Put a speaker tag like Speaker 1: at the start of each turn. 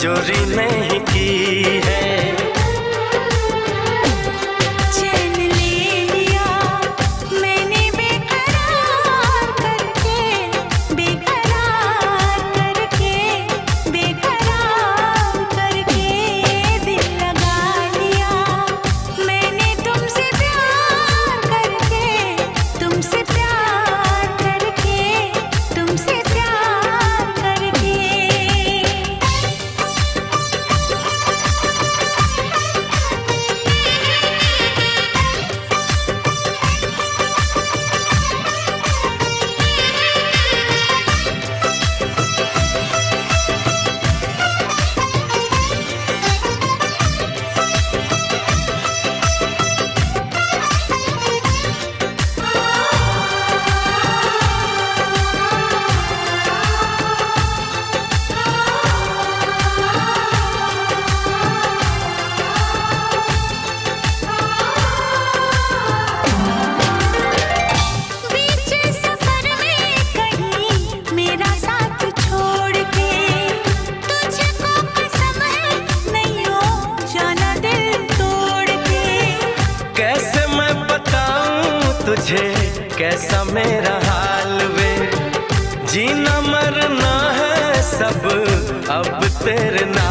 Speaker 1: चोरी नहीं की है। तुझे कैसा मेरा हाल वे? जीना मरना है सब अब तेरे ना